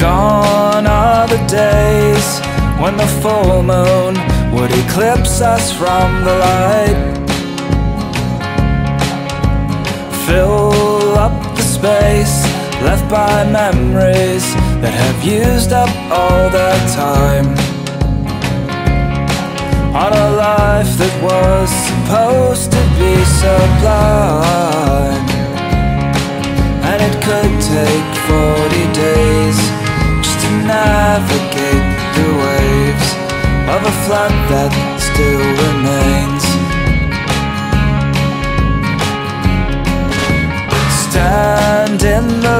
the days when the full moon would eclipse us from the light. Fill up the space left by memories that have used up all their time. On a life that was supposed to be sublime. And it could take 40 days just to navigate the waves Of a flood that still remains. Stand in the